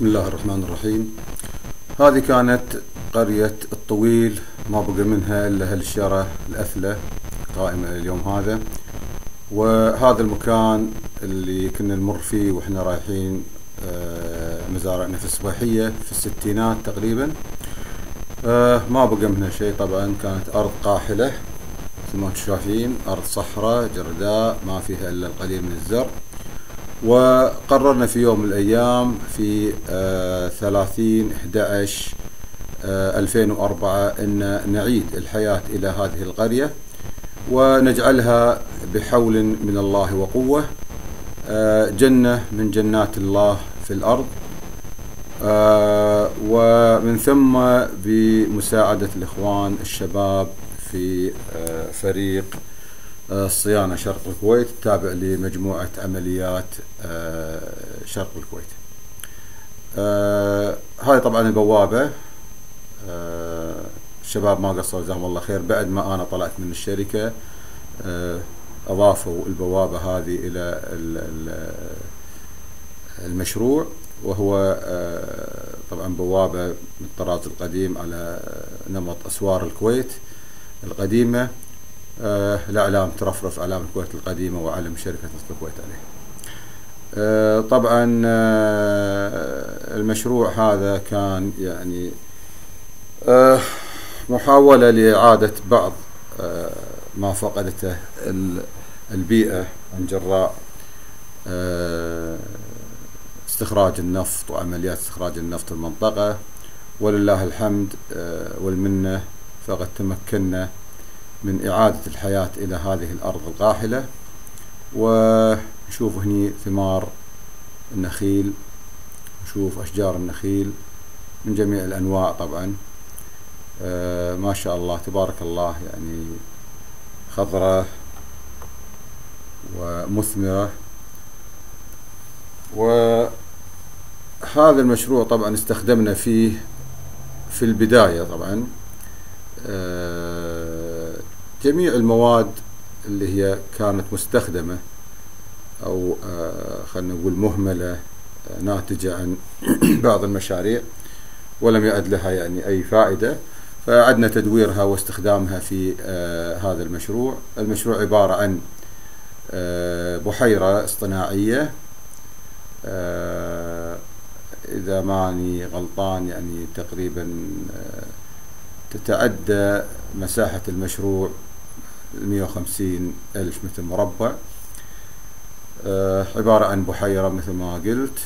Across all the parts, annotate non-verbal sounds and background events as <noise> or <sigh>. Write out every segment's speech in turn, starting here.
بسم الله الرحمن الرحيم. هذه كانت قرية الطويل ما بقى منها إلا هالشارة الأثلة قائمة اليوم هذا. وهذا المكان اللي كنا نمر فيه وإحنا رايحين آه، مزارعنا في الصباحية في الستينات تقريبا. آه، ما بقى منها شيء طبعا كانت أرض قاحلة مثل ما أنتم شايفين أرض صحراء جرداء ما فيها إلا القليل من الزرع. وقررنا في يوم من الأيام في ثلاثين أحد ألفين وأربعة أن نعيد الحياة إلى هذه القرية ونجعلها بحول من الله وقوة آه، جنة من جنات الله في الأرض آه، ومن ثم بمساعدة الإخوان الشباب في آه، فريق الصيانة شرق الكويت التابع لمجموعة عمليات شرق الكويت. هاي طبعا البوابة. الشباب ما قصروا جزاهم الله خير. بعد ما أنا طلعت من الشركة أضافوا البوابة هذه إلى المشروع وهو طبعا بوابة من الطراز القديم على نمط أسوار الكويت القديمة. الأعلام ترفرف أعلام الكويت القديمة وعلم شركة نصر الكويت عليه. طبعا المشروع هذا كان يعني محاولة لإعادة بعض ما فقدته البيئة عن جراء استخراج النفط وعمليات استخراج النفط في المنطقة. ولله الحمد والمنة فقد تمكنا من إعادة الحياة إلى هذه الأرض القاحلة ونشوف هني ثمار النخيل نشوف أشجار النخيل من جميع الأنواع طبعا. ما شاء الله تبارك الله يعني خضراء ومثمرة. وهذا المشروع طبعا استخدمنا فيه في البداية طبعا. جميع المواد اللي هي كانت مستخدمة أو خلينا نقول مهملة ناتجة عن <clears throat> بعض المشاريع ولم يعد لها يعني أي فائدة فعدنا تدويرها واستخدامها في آه هذا المشروع. المشروع عبارة عن آه بحيرة اصطناعية آه إذا ماني غلطان يعني تقريبا تتعدى مساحة المشروع 150 ألف متر مربع عبارة عن بحيرة مثل ما قلت.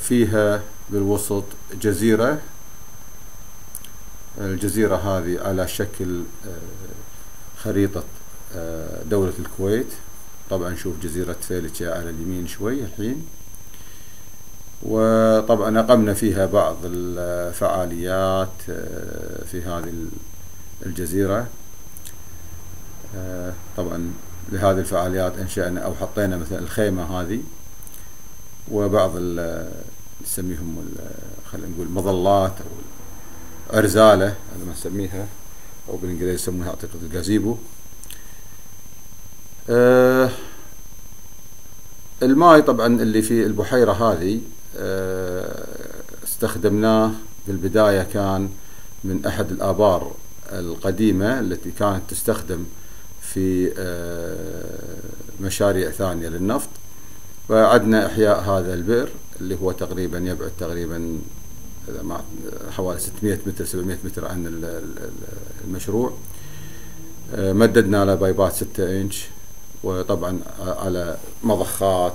فيها بالوسط جزيرة. الجزيرة هذه على شكل خريطة دولة الكويت. طبعا نشوف جزيرة فيلتشا على اليمين شوي الحين. وطبعا أقمنا فيها بعض الفعاليات في هذه الجزيرة. طبعا لهذه الفعاليات أنشأنا أو حطينا مثلا الخيمة هذه وبعض نسميهم خلينا نقول مظلات أو أرزالة هذا ما نسميها أو بالإنجليزي يسمونها أعتقد الجازيبو. أه الماء طبعا اللي في البحيرة هذه أه استخدمناه بالبداية كان من أحد الآبار القديمة التي كانت تستخدم في أه مشاريع ثانية للنفط. وعدنا إحياء هذا البئر اللي هو تقريبا يبعد تقريبا حوالي 600 متر 700 متر عن المشروع. مددنا على بايبات 6 إنش وطبعا على مضخات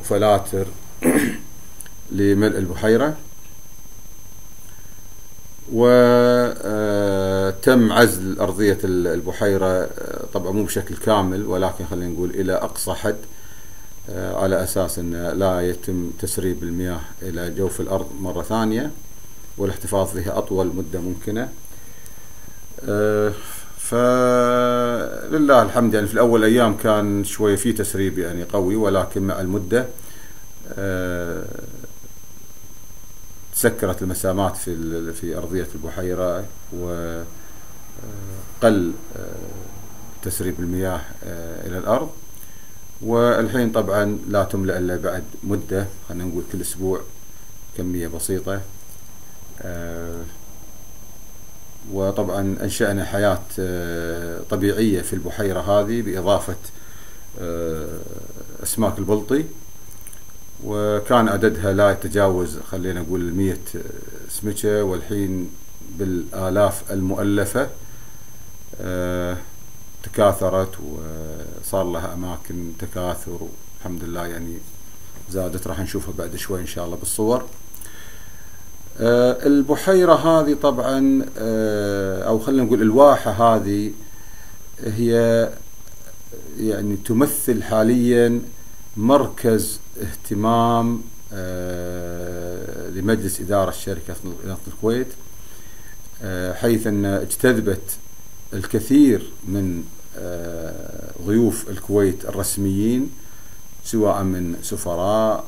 وفلاتر <coughs> لملء البحيرة. وتم عزل أرضية البحيرة طبعا مو بشكل كامل ولكن خلينا نقول إلى أقصى حد على أساس أن لا يتم تسريب المياه إلى جوف الأرض مرة ثانية والاحتفاظ بها أطول مدة ممكنة. فلله الحمد يعني في الأول أيام كان شوية في تسريب يعني قوي ولكن مع المدة تسكرت المسامات في في أرضية البحيرة وقل تسريب المياه إلى الأرض. والحين طبعا لا تملأ إلا بعد مدة خلينا نقول كل أسبوع كمية بسيطة. آه، وطبعا أنشأنا حياة آه، طبيعية في البحيرة هذه بإضافة آه، أسماك البلطي. وكان عددها لا يتجاوز خلينا نقول المية سمكة. والحين بالآلاف المؤلفة تكاثرت وصار لها أماكن تكاثر والحمد لله يعني زادت راح نشوفها بعد شوي إن شاء الله بالصور. آه، البحيرة هذه طبعا آه، أو خلينا نقول الواحة هذه هي يعني تمثل حاليا مركز اهتمام آه، لمجلس إدارة شركة نفط الكويت حيث أن اجتذبت الكثير من ضيوف الكويت الرسميين سواء من سفراء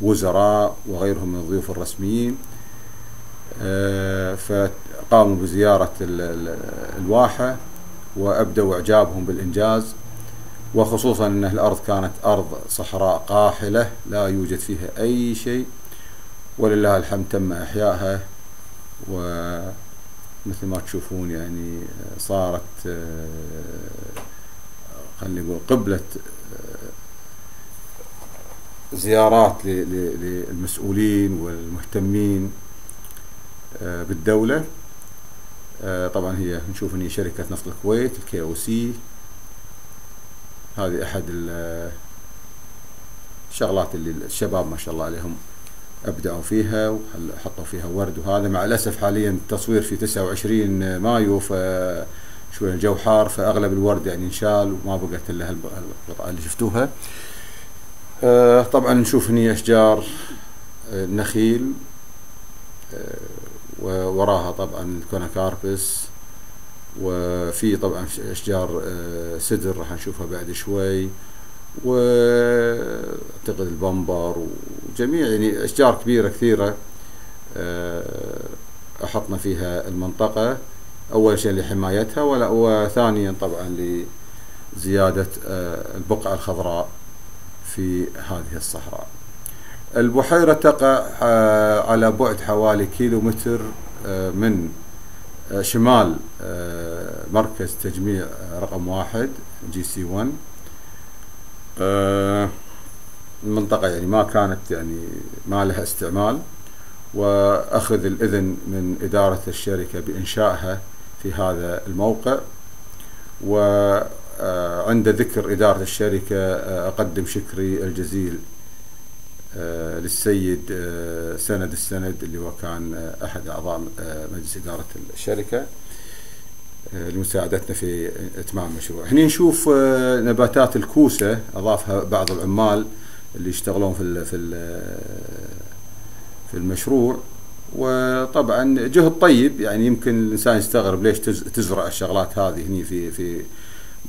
ووزراء وغيرهم من الضيوف الرسميين. آه، فقاموا بزيارة الواحة وأبدوا إعجابهم بالإنجاز. وخصوصا أن الأرض كانت أرض صحراء قاحلة لا يوجد فيها أي شيء. ولله الحمد تم إحيائها ومثل ما تشوفون يعني صارت آه، خلينا نقول قبلة آه، زيارات للمسؤولين والمهتمين آه، بالدولة. آه، طبعا هي نشوف إن هي شركة نفط الكويت ال KOC هذه أحد الشغلات اللي الشباب ما شاء الله عليهم ابدعوا فيها وحطوا فيها ورد. وهذا مع الأسف حاليا التصوير في 29 مايو ف شوي الجو حار فأغلب الورد يعني انشال وما بقت إلا هالقطعه اللي شفتوها. آه طبعا نشوف هني أشجار آه نخيل آه ووراها طبعا الكوناكاربس وفي طبعا أشجار آه سدر راح نشوفها بعد شوي. وأعتقد البمبر وجميع يعني أشجار كبيرة كثيرة آه، أحطنا فيها المنطقة. أول شيء لحمايتها وثانيا طبعا لزيادة آه، البقعة الخضراء في هذه الصحراء. البحيرة تقع آه، على بعد حوالي كيلو متر من شمال مركز تجميع رقم واحد جي سي 1 المنطقة يعني ما كانت يعني ما لها استعمال وأخذ الإذن من إدارة الشركة بإنشائها في هذا الموقع وعند ذكر إدارة الشركة أقدم شكري الجزيل للسيد سند السند اللي هو كان أحد أعضاء مجلس إدارة الشركة. لمساعدتنا في إتمام المشروع. هنا نشوف نباتات الكوسة أضافها بعض العمال اللي يشتغلون في في المشروع. وطبعا جهد طيب يعني يمكن الإنسان يستغرب ليش تزرع الشغلات هذه هني في في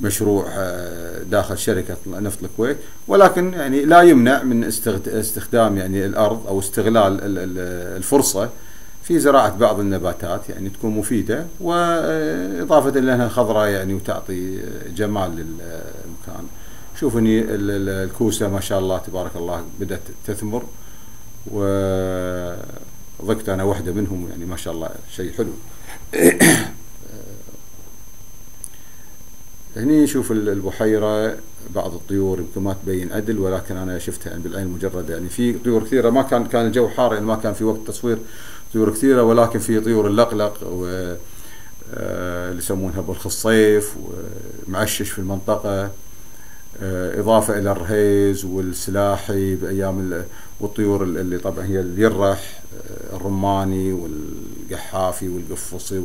مشروع آه، داخل شركة نفط الكويت. ولكن يعني لا يمنع من استخدام يعني الأرض أو استغلال الفرصة في زراعة بعض النباتات يعني تكون مفيدة وإضافة لانها خضراء يعني وتعطي جمال للمكان. شوف هني الكوسة ما شاء الله تبارك الله بدأت تثمر و ضقت أنا واحدة منهم يعني ما شاء الله شيء حلو. هني نشوف البحيرة بعض الطيور يمكن ما تبين عدل ولكن أنا شفتها يعني بالعين المجرده يعني في طيور كثيرة ما كان كان الجو حار يعني ما كان في وقت تصوير طيور كثيرة ولكن في طيور اللقلق و آه، اللي يسمونها بالخصيف ومعشش في المنطقة. آه، إضافة إلى الرهيز والسلاحي بأيام والطيور اللي طبعا هي اليرح آه، الرماني والقحافي والقفصي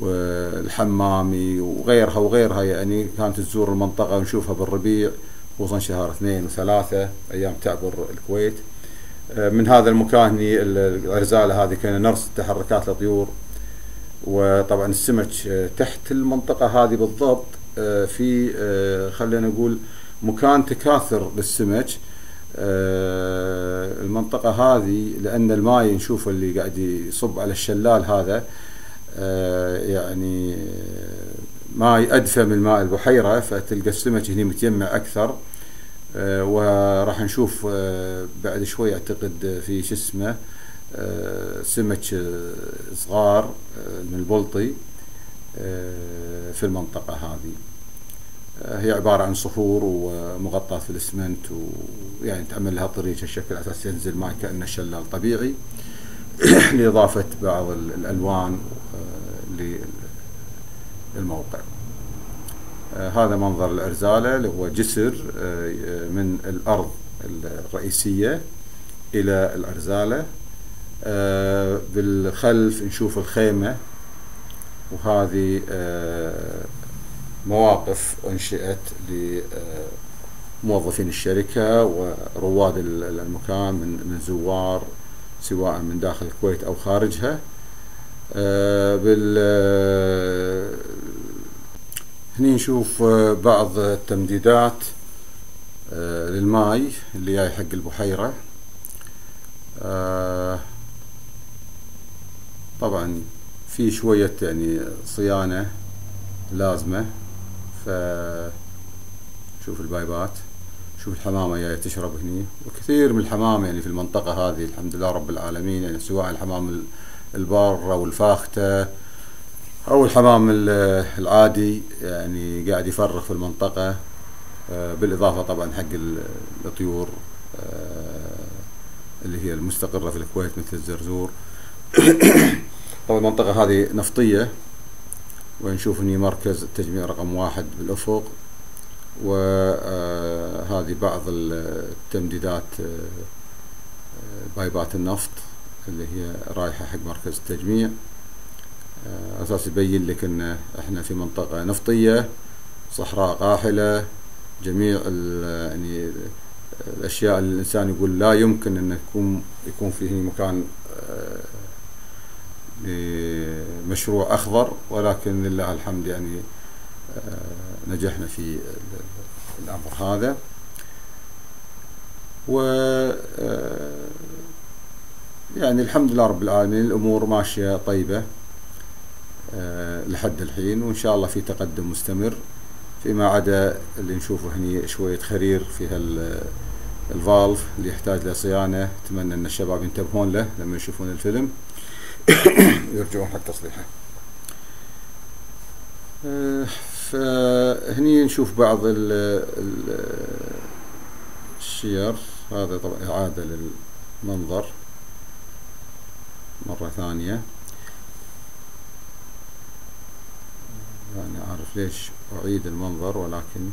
والحمامي وغيرها وغيرها يعني كانت تزور المنطقة ونشوفها بالربيع خصوصا شهر اثنين وثلاثة أيام تعبر الكويت. من هذا المكان الغرزالة هذه كنا نرصد تحركات الطيور وطبعا السمك تحت المنطقة هذه بالضبط آه، في آه، خلينا نقول مكان تكاثر للسمك. آه، المنطقة هذه لأن الماي نشوفه اللي قاعد يصب على الشلال هذا يعني ماي أدفى من ماء البحيرة فتلقى السمك هنا متجمع أكثر. آه، وراح نشوف آه، بعد شوي أعتقد في شو اسمه سمك صغار من البلطي في المنطقة هذه. هي عبارة عن صخور ومغطاة في الأسمنت ويعني تعمل لها طريق الشكل على أساس ينزل ماء كأنه شلال طبيعي. <coughs> لإضافة بعض الألوان للموقع. آه، هذا منظر الأرزالة اللي هو جسر آه، من الأرض الرئيسية إلى الأرزالة. آه، بالخلف نشوف الخيمة وهذه مواقف أنشئت لموظفين الشركة ورواد المكان من زوار سواء من داخل الكويت أو خارجها. بال هني نشوف آه، بعض التمديدات آه، للماي اللي جاي حق البحيرة. آه، طبعا في شوية يعني صيانة لازمة. ف شوف البايبات شوف الحمامة جاية تشرب هني. وكثير من الحمام يعني في المنطقة هذه الحمد لله رب العالمين يعني سواء الحمام البارة والفاختة أو الحمام العادي يعني قاعد يفرغ في المنطقة. آه، بالإضافة طبعا حق الطيور آه، اللي هي المستقرة في الكويت مثل الزرزور. <coughs> طبعا المنطقة هذه نفطية ونشوف إني مركز التجميع رقم واحد بالأفق. وهذه آه، بعض التمديدات بايبات النفط. اللي هي رايحة حق مركز التجميع. آه، أساس يبين لك إن إحنا في منطقة نفطية صحراء قاحلة جميع يعني الأشياء اللي الإنسان يقول لا يمكن إن يكون يكون فيه مكان لمشروع آه، أخضر ولكن لله الحمد يعني آه، نجحنا في الأمر هذا. و يعني الحمد لله رب العالمين الأمور ماشية طيبة آه، لحد الحين وإن شاء الله في تقدم مستمر فيما عدا اللي نشوفه هني شوية خرير في الفالف اللي يحتاج لصيانة أتمنى أن الشباب ينتبهون له لما يشوفون الفيلم. <coughs> يرجعون حق تصليحه آه، فهني نشوف بعض الشير. هذا طبعا إعادة للمنظر. مرة ثانية. يعني أعرف ليش أعيد المنظر ولكن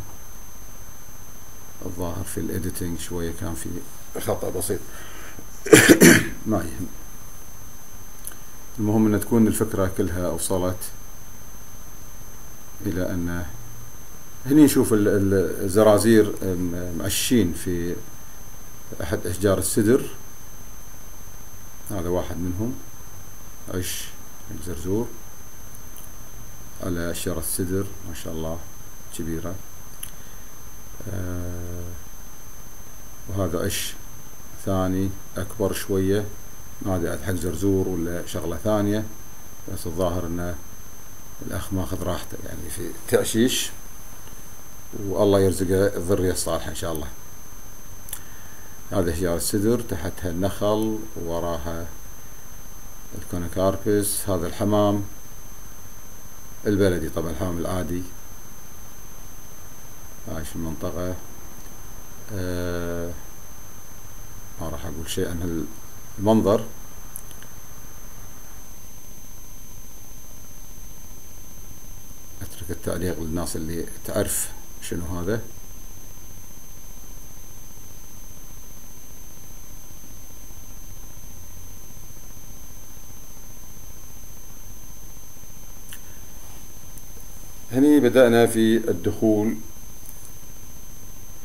الظاهر في الإديتنج شوية كان في خطأ بسيط. <coughs> ما يهم. المهم أن تكون الفكرة كلها وصلت إلى أن هني نشوف الزرازير معشين في أحد أشجار السدر. هذا واحد منهم عش الزرزور. على شجرة السدر ما شاء الله كبيرة. آه وهذا عش ثاني أكبر شوية. ما أدري حق زرزور ولا شغلة ثانية بس الظاهر أنه الأخ ماخذ راحته يعني في تأشيش. والله يرزقه الذرية الصالحة إن شاء الله. هذه شجرة السدر تحتها النخل ووراها الكونيكاربس هذا الحمام البلدي طبعا الحمام العادي. عايش المنطقة. آه ما راح أقول شيء عن المنظر. أترك التعليق للناس اللي تعرف شنو هذا هني بدأنا في الدخول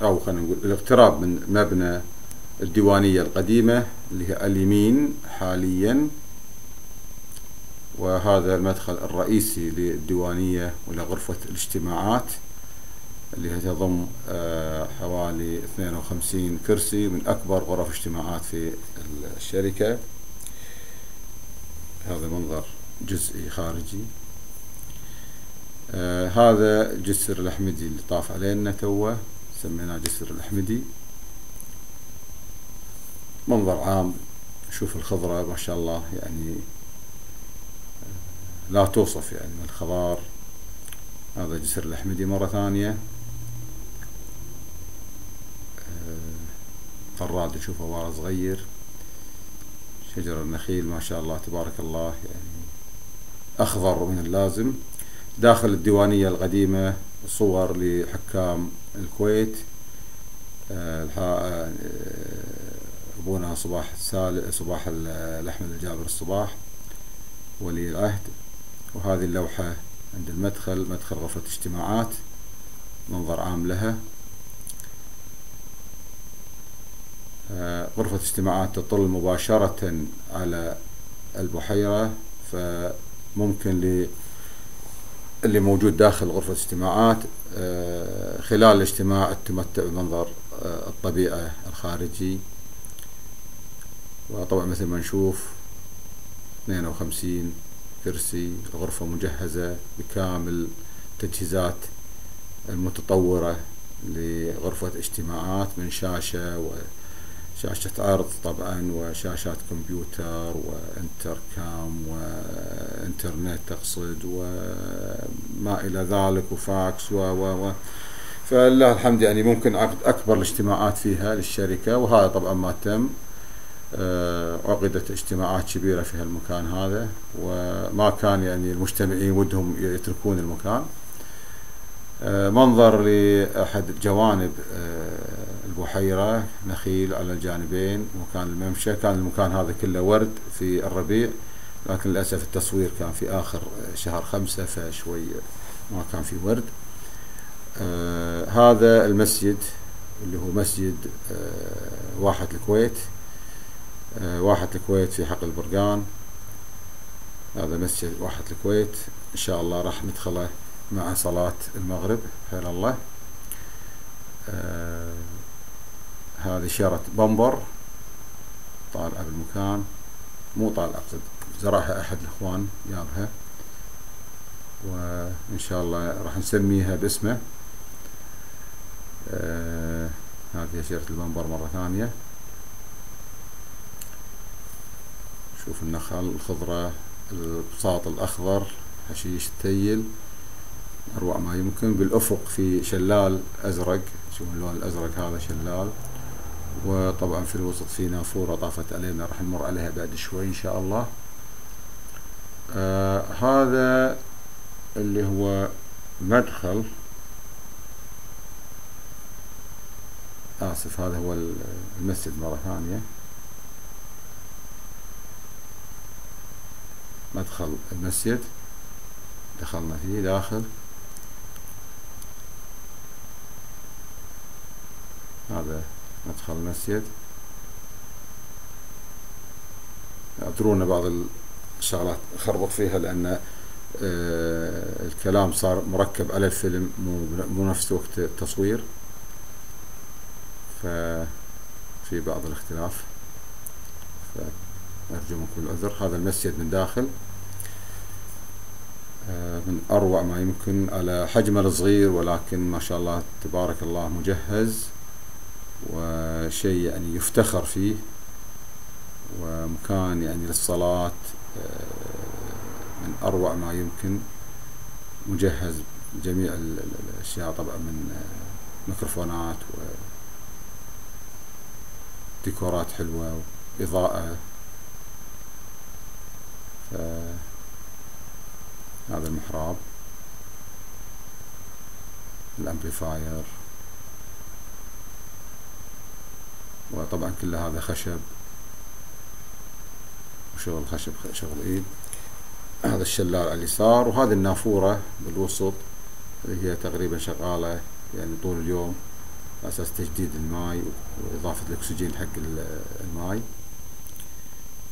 أو خلينا نقول الاقتراب من مبنى الديوانية القديمة اللي هي اليمين حاليا. وهذا المدخل الرئيسي للديوانية ولا غرفة الاجتماعات اللي هي تضم آه، حوالي 52 كرسي من أكبر غرف اجتماعات في الشركة. هذا منظر جزئي خارجي. آه هذا جسر الأحمدي اللي طاف علينا توه سميناه جسر الأحمدي. منظر عام شوف الخضرة ما شاء الله يعني آه، لا توصف يعني الخضار. هذا جسر الأحمدي مرة ثانية. آه، نشوفه ورا صغير. شجر النخيل ما شاء الله تبارك الله يعني أخضر من اللازم. داخل الديوانية القديمة صور لحكام الكويت آه، آه، أبونا صباح السال صباح الأحمد الجابر الصباح ولي العهد. وهذه اللوحة عند المدخل مدخل غرفة اجتماعات منظر عام لها. آه، غرفة اجتماعات تطل مباشرة على البحيرة فممكن اللي موجود داخل غرفة اجتماعات آه، خلال الاجتماع التمتع بمنظر آه، الطبيعة الخارجي. وطبعا مثل ما نشوف 52 كرسي الغرفة مجهزة بكامل التجهيزات المتطورة لغرفة اجتماعات من شاشة شاشة عرض طبعا وشاشات كمبيوتر وانتر كام وإنترنت تقصد وما إلى ذلك وفاكس و و و. فلله الحمد يعني ممكن عقد أكبر الاجتماعات فيها للشركة وهذا طبعا ما تم. آه، عقدت اجتماعات كبيرة في هالمكان هذا وما كان يعني المجتمعين ودهم يتركون المكان. آه، منظر لأحد جوانب آه، البحيرة نخيل على الجانبين مكان الممشى. كان المكان هذا كله ورد في الربيع لكن للأسف التصوير كان في آخر شهر خمسة فشوي ما كان في ورد. آه هذا المسجد اللي هو مسجد آه واحد الكويت. آه واحد الكويت في حق البرقان. هذا مسجد واحد الكويت. إن شاء الله راح ندخله مع صلاة المغرب. حيال الله. آه هذه شارة بمبر طالعة بالمكان مو طالعة أقصد زرعها أحد الإخوان جابها وإن شاء الله راح نسميها باسمه. آه هذه شجرة البمبر مرة ثانية. شوف النخل الخضرة البساط الأخضر حشيش التيل. أروع ما يمكن. بالأفق في شلال أزرق. شوف اللون الأزرق هذا شلال. وطبعا في الوسط في نافورة طافت علينا راح نمر عليها بعد شوي إن شاء الله. آه هذا اللي هو مدخل. آسف هذا هو المسجد مرة ثانية. مدخل المسجد. دخلنا فيه داخل. هذا مدخل المسجد اعذرونا بعض الشغلات خربط فيها لأن آه الكلام صار مركب على الفيلم مو نفس وقت التصوير. ففي بعض الاختلاف. فأرجو منكم العذر هذا المسجد من داخل. آه من أروع ما يمكن على حجمه الصغير ولكن ما شاء الله تبارك الله مجهز. وشيء يعني يفتخر فيه ومكان يعني للصلاة آه، من أروع ما يمكن. مجهز جميع الأشياء طبعا من آه، ميكروفونات وديكورات حلوة وإضاءة. هذا المحراب. الأمبليفاير. وطبعا كل هذا خشب وشغل خشب شغل إيد. هذا الشلال على اليسار وهذه النافورة بالوسط اللي هي تقريبا شغالة يعني طول اليوم على أساس تجديد الماء وإضافة الأكسجين حق الماء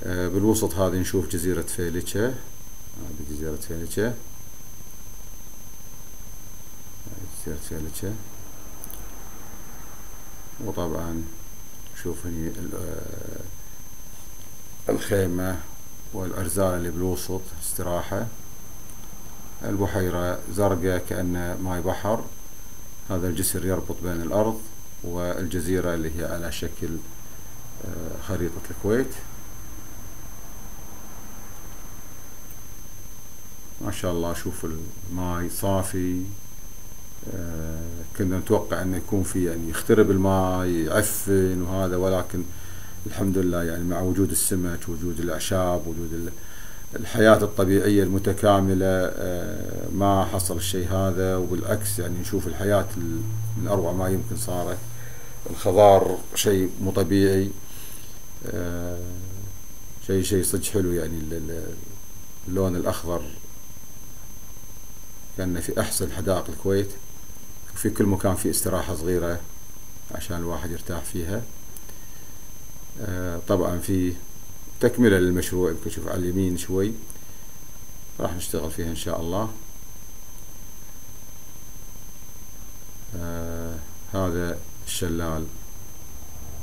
آه، بالوسط هذه نشوف جزيرة فيليتشا هذه جزيرة فيليتشا جزيرة فيليتشا وطبعا شوف هني آه، الخيمة والأرزال اللي بالوسط استراحة. البحيرة زرقاء كأنه ماي بحر. هذا الجسر يربط بين الأرض والجزيرة اللي هي على شكل آه، خريطة الكويت. ما شاء الله شوف الماي صافي. كنا نتوقع أنه يكون في يعني يخترب الماء يعفن وهذا ولكن الحمد لله يعني مع وجود السمك وجود الأعشاب وجود الحياة الطبيعية المتكاملة آه، ما حصل الشيء هذا. وبالعكس يعني نشوف الحياة من أروع ما يمكن صارت. الخضار شيء مو طبيعي آه، شيء شيء صدق حلو يعني اللون الأخضر كان في أحسن حدائق الكويت. وفي كل مكان في استراحة صغيرة عشان الواحد يرتاح فيها. آه، طبعا في تكملة للمشروع يمكن شوف على اليمين شوي. راح نشتغل فيها إن شاء الله. آه هذا الشلال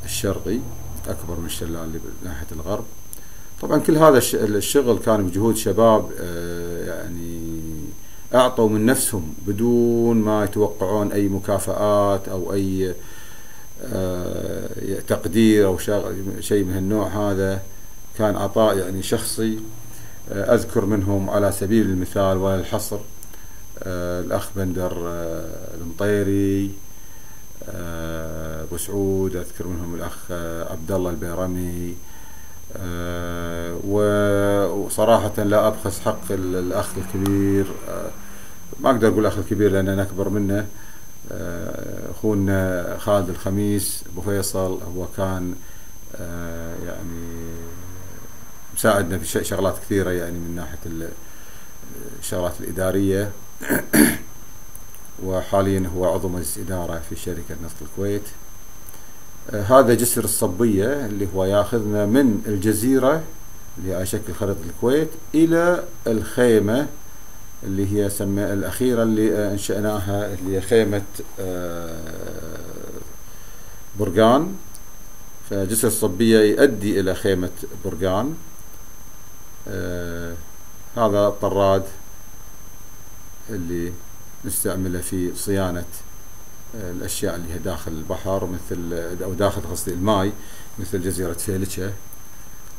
الشرقي أكبر من الشلال اللي ناحية الغرب. طبعا كل هذا الشغل كان بجهود شباب آه يعني أعطوا من نفسهم بدون ما يتوقعون أي مكافآت أو أي آه تقدير أو شيء من النوع هذا. كان عطاء يعني شخصي آه، أذكر منهم على سبيل المثال ولا الحصر آه، الأخ بندر المطيري أبو سعود أذكر منهم الأخ عبد الله البيرمي وصراحة لا أبخس حق الأخ الكبير ما أقدر أقول الأخ الكبير لأن أنا أكبر منه. أخونا خالد الخميس أبو فيصل هو كان يعني ساعدنا في شغلات كثيرة يعني من ناحية الشغلات الإدارية. <coughs> وحاليا هو عضو مجلس إدارة في شركة نفط الكويت. آه، هذا جسر الصبية اللي هو ياخذنا من الجزيرة اللي على شكل خريطة الكويت إلى الخيمة اللي هي سمى الأخيرة اللي أنشأناها اللي هي خيمة آه، برقان فجسر الصبية يؤدي إلى خيمة برقان آه هذا الطراد اللي نستعمله في صيانة الأشياء اللي هي داخل البحر مثل أو داخل قصدي الماي مثل جزيرة فيلتشة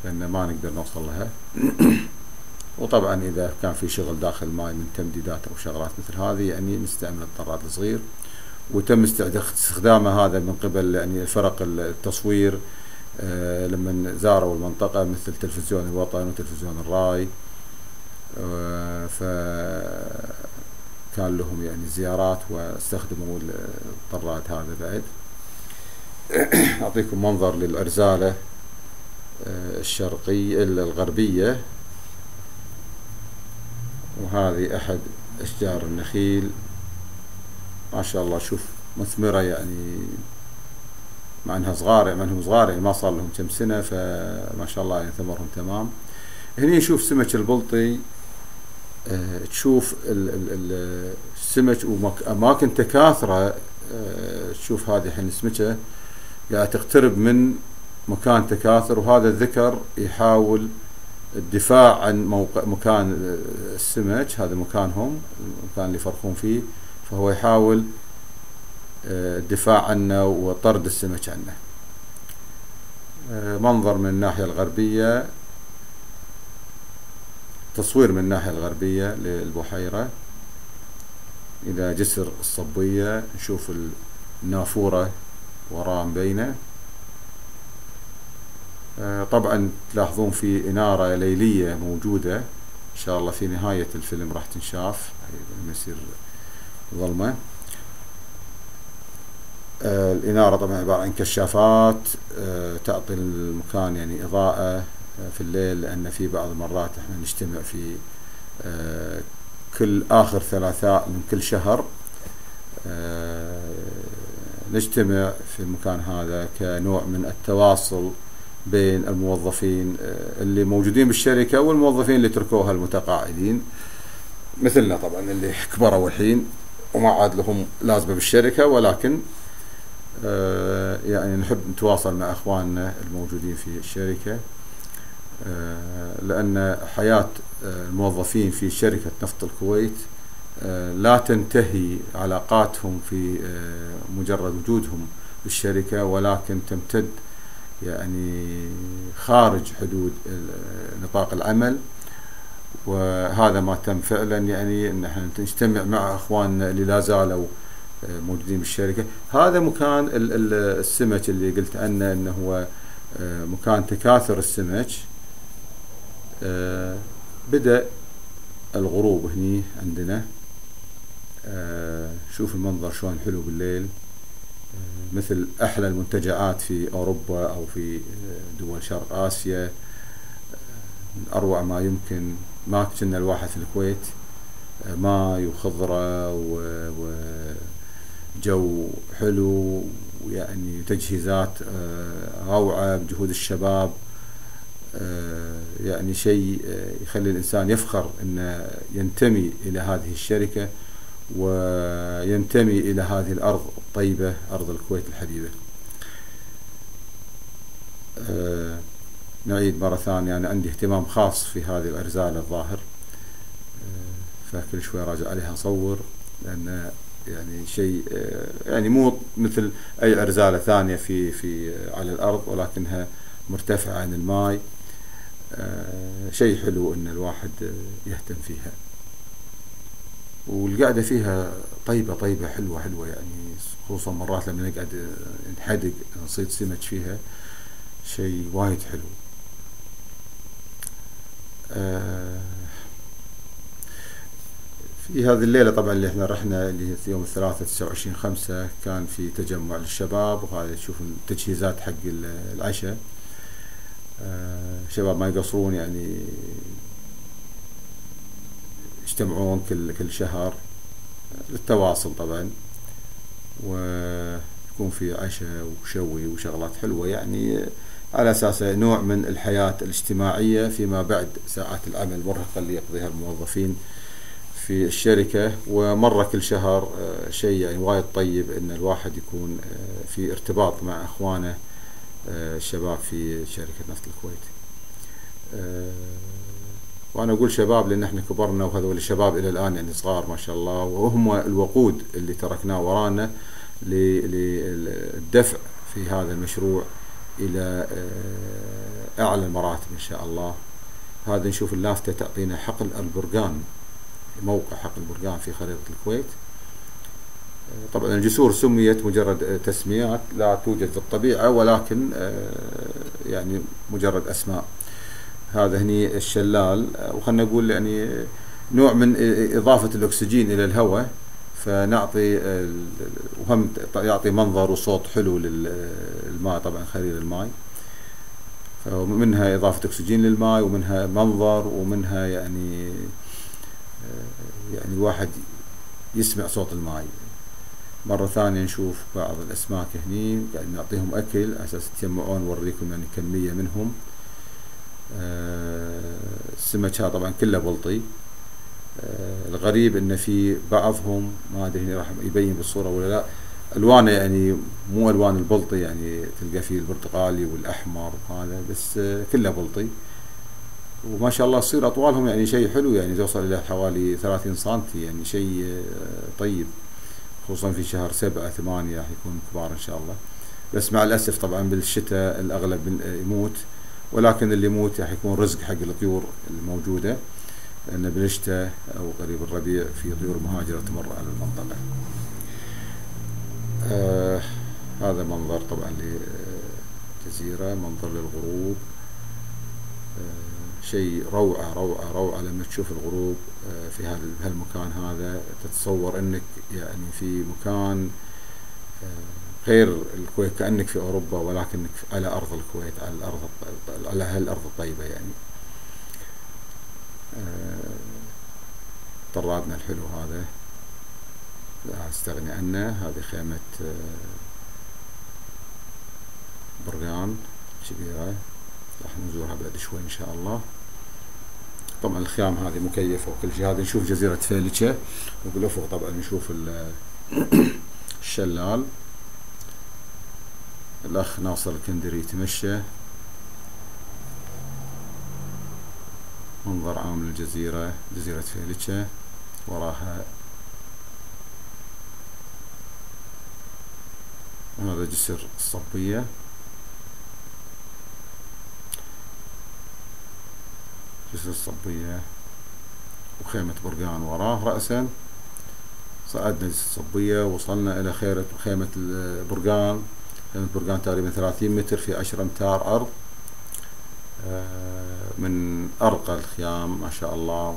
لأن ما نقدر نوصل لها. <clears throat> وطبعا إذا كان في شغل داخل الماي من تمديدات أو شغلات مثل هذه يعني نستعمل الطراد الصغير. وتم استخدامه هذا من قبل يعني فرق التصوير آه، لما زاروا المنطقة مثل تلفزيون الوطن وتلفزيون الرأي. آه، فكان لهم يعني زيارات واستخدموا الطراد هذا بعد. <clears throat> أعطيكم منظر للأرزالة آه، الشرقية الغربية. وهذه أحد أشجار النخيل. ما شاء الله شوف مثمرة يعني مع إنها صغار مع إنهم صغار يعني ما صار لهم كم سنة فما شاء الله يعني ثمرهم تمام. هني نشوف سمك البلطي. تشوف السمك واماكن تكاثرة أه تشوف هذه الحين السمكه قاعدة تقترب من مكان تكاثر وهذا الذكر يحاول الدفاع عن موقع مكان السمك هذا مكانهم المكان اللي يفرخون فيه فهو يحاول الدفاع عنه وطرد السمك عنه. منظر من الناحية الغربية تصوير من الناحية الغربية للبحيرة. إلى جسر الصبية نشوف النافورة وراء مبينة. طبعا تلاحظون في إنارة ليلية موجودة. إن شاء الله في نهاية الفيلم راح تنشاف. يصير ظلمة. آه، الإنارة طبعا عبارة عن كشافات. آه، تعطي المكان يعني إضاءة. آه، في الليل لأن في بعض المرات إحنا نجتمع في كل آخر ثلاثاء من كل شهر نجتمع في المكان هذا كنوع من التواصل بين الموظفين اللي موجودين بالشركة والموظفين اللي تركوها المتقاعدين. مثلنا طبعا اللي كبروا الحين وما عاد لهم لازمة بالشركة ولكن آه، يعني نحب نتواصل مع إخواننا الموجودين في الشركة. لأن حياة الموظفين في شركة نفط الكويت لا تنتهي علاقاتهم في مجرد وجودهم بالشركة ولكن تمتد يعني خارج حدود نطاق العمل. وهذا ما تم فعلا يعني ان إحنا نجتمع مع أخواننا اللي لا زالوا آه، موجودين بالشركة. هذا مكان السمك اللي قلت عنه إنه هو آه، مكان تكاثر السمك. آه، بدأ الغروب هني عندنا. شوف المنظر شلون حلو بالليل. مثل أحلى المنتجعات في أوروبا أو في دول شرق آسيا. من أروع ما يمكن. ما كنا الواحد في الكويت. ماي وخضرة وجو حلو ويعني تجهيزات آه، روعة بجهود الشباب. آه، يعني شيء آه، يخلي الإنسان يفخر أنه ينتمي إلى هذه الشركة وينتمي إلى هذه الأرض الطيبة أرض الكويت الحبيبة. نعيد مرة ثانية أنا عندي اهتمام خاص في هذه الأرزال الظاهر. آه، فكل شوي راجع عليها أصور لأن يعني شيء آه، يعني مو مثل أي أرزالة ثانية في في على الأرض ولكنها مرتفعة عن الماء آه، شيء حلو أن الواحد يهتم فيها. والقعدة فيها طيبة طيبة حلوة حلوة يعني خصوصا مرات لما نقعد نحدق نصيد سمك فيها شيء وايد حلو. آه، في هذه الليلة طبعا اللي إحنا رحنا اللي هي يوم الثلاثاء 29 خمسة كان في تجمع للشباب وهذا تشوفون التجهيزات حق العشاء. آه، شباب ما يقصرون يعني يجتمعون كل كل شهر للتواصل طبعا ويكون في عشاء وشوي وشغلات حلوة يعني على أساس نوع من الحياة الاجتماعية فيما بعد ساعات العمل المرهقة اللي يقضيها الموظفين في الشركة. ومرة كل شهر آه، شيء يعني وايد طيب أن الواحد يكون آه، في ارتباط مع أخوانه آه، الشباب في شركة نفط الكويت. وأنا أقول شباب لأن إحنا كبرنا وهذول الشباب إلى الآن يعني صغار ما شاء الله وهم الوقود اللي تركناه ورانا للدفع في هذا المشروع إلى آه، أعلى المراتب إن شاء الله. هذا نشوف اللافتة تعطينا حقل البرقان موقع حقل البرقان في خريطة الكويت. آه، طبعا الجسور سميت مجرد تسميات لا توجد في الطبيعة ولكن آه، يعني مجرد أسماء. هذا هني الشلال. وخلنا نقول يعني نوع من إضافة الأكسجين إلى الهواء فنعطي وهم يعطي منظر وصوت حلو للماء طبعا خليل الماء. فمنها إضافة أكسجين للماء ومنها منظر ومنها يعني آه، يعني الواحد يسمع صوت الماء. مرة ثانية نشوف بعض الأسماك هني. قاعد نعطيهم أكل أساس تجمعون نوريكم يعني كمية منهم. آه، السمك هذا طبعا كله بلطي. آه، الغريب إن في بعضهم ما أدري هنا راح يبين بالصورة ولا لا ألوانه يعني مو ألوان البلطي يعني تلقى فيه البرتقالي والأحمر وهذا بس آه، كله بلطي. وما شاء الله تصير أطوالهم يعني شيء حلو يعني توصل إلى حوالي 30 سم يعني شيء طيب. خصوصا في شهر سبعة ثمانية راح يكون كبار إن شاء الله. بس مع الأسف طبعا بالشتاء الأغلب يموت ولكن اللي يموت راح يكون رزق حق الطيور الموجودة. لأن بالشتاء أو قريب الربيع في طيور مهاجرة تمر على المنطقة. آه هذا منظر طبعا للجزيرة منظر للغروب. آه شيء روعة روعة روعة لما تشوف الغروب. في هذا المكان هذا تتصور إنك يعني في مكان آه غير الكويت كأنك في أوروبا ولكنك على أرض الكويت على الأرض على هالأرض الطيبة يعني. طرادنا الحلو هذا لا أستغني عنه. هذه خيمة آه، برقان كبيرة. راح نزورها بعد شوي إن شاء الله. طبعا الخيام هذه مكيفة وكل شيء. هذا نشوف جزيرة فيلتشة وبالافق طبعا نشوف <coughs> الشلال. الأخ ناصر الكندري يتمشى. منظر عام للجزيرة جزيرة فيليتشا وراها هذا جسر الصبية. جسر الصبية وخيمة برقان وراه رأسا. صعدنا جسر الصبية وصلنا إلى خيرة خيمة برقان. خيمة برقان تقريبا ثلاثين متر في عشرة أمتار أرض. آه، من أرقى الخيام ما شاء الله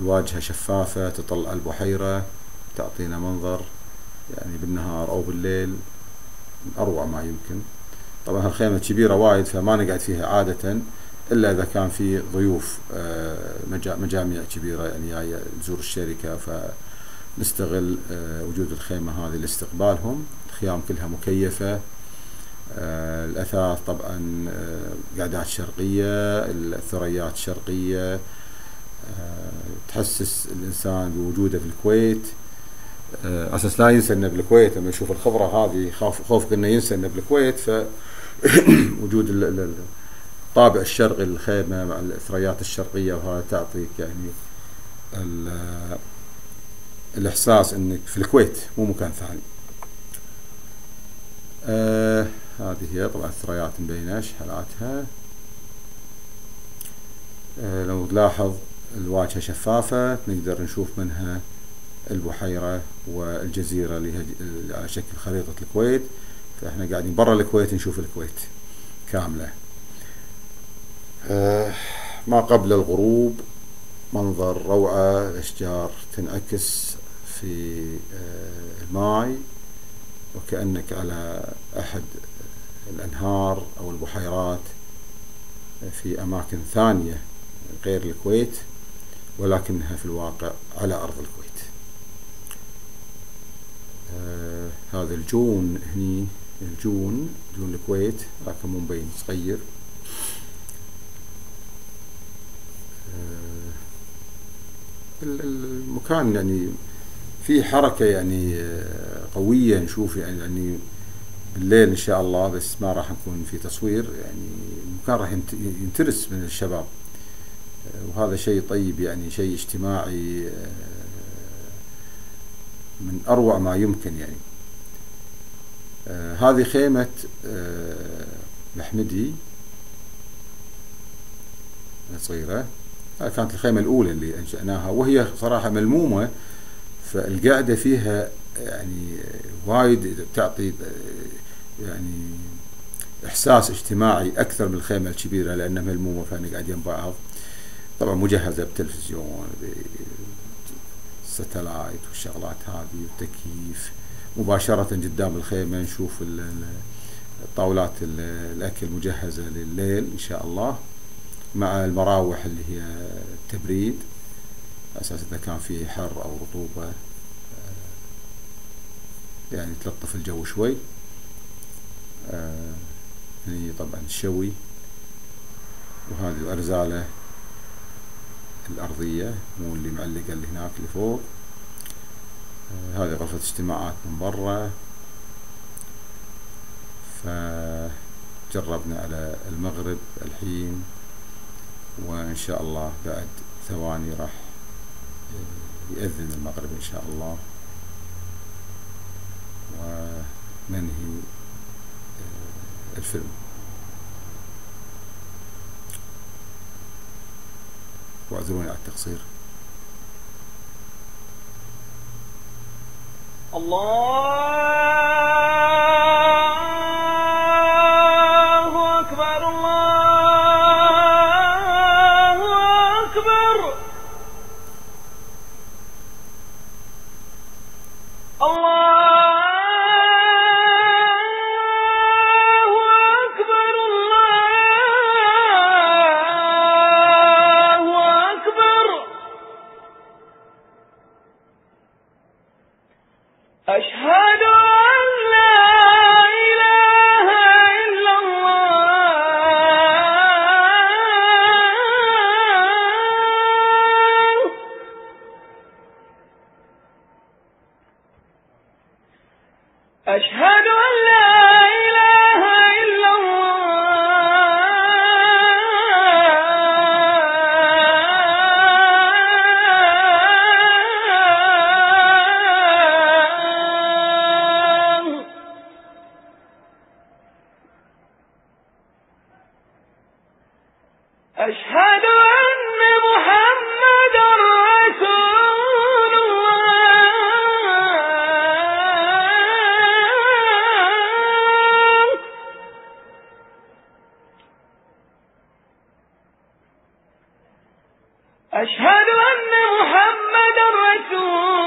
والواجهة شفافة تطل على البحيرة تعطينا منظر يعني بالنهار أو بالليل من أروع ما يمكن. طبعا هالخيمة كبيرة وايد فما نقعد فيها عادة. إلا إذا كان في ضيوف آه، مجاميع كبيرة يعني جاية تزور الشركة فنستغل آه، وجود الخيمة هذه لاستقبالهم. الخيام كلها مكيفة آه، الأثاث طبعا قعدات شرقية الثريات شرقية تحسس الإنسان بوجوده في الكويت. أساس لا ينسى إنه بالكويت لما يشوف الخضره هذه خاف خوفك إنه ينسى إنه بالكويت فوجود <coughs> الطابع الشرقي للخيمة مع الإثريات الشرقية وهذا تعطيك يعني الإحساس إنك في الكويت مو مكان ثاني. آه هذه هي طبعا الثريات مبينة حالاتها. آه لو تلاحظ الواجهة شفافة نقدر نشوف منها البحيرة والجزيرة اللي على شكل خريطة الكويت فإحنا قاعدين برا الكويت نشوف الكويت كاملة ما قبل الغروب منظر روعة الأشجار تنعكس في آه، الماي وكأنك على أحد الأنهار أو البحيرات في أماكن ثانية غير الكويت ولكنها في الواقع على أرض الكويت. آه هذا الجون هني الجون جون الكويت لكن مو مبين صغير. المكان يعني في حركة يعني آه، قوية نشوف يعني يعني بالليل إن شاء الله بس ما راح نكون في تصوير يعني. المكان راح ينترس من الشباب آه، وهذا شيء طيب يعني شيء اجتماعي آه، من أروع ما يمكن يعني. هذه خيمة محمدي صغيرة. هذه كانت الخيمة الأولى اللي أنشأناها وهي صراحة ملمومة فالقعدة فيها يعني وايد تعطي يعني إحساس اجتماعي أكثر من الخيمة الكبيرة لأنها ملمومة فأنا قاعد يم بعض. طبعا مجهزة بتلفزيون الستلايت والشغلات هذه والتكييف. مباشرة قدام الخيمة نشوف طاولات الأكل مجهزة لليل إن شاء الله. مع المراوح اللي هي التبريد. أساس إذا كان في حر أو رطوبة آه، يعني تلطف الجو شوي. آه، هي طبعا الشوي وهذه الأرزالة الأرضية مو اللي معلقة اللي هناك اللي فوق. آه هذه غرفة اجتماعات من برا. فجربنا على المغرب الحين. وإن شاء الله بعد ثواني راح يأذن المغرب إن شاء الله. وننهي آه، الفيلم. واعذروني على التقصير. الله! أشهد أن محمد رسول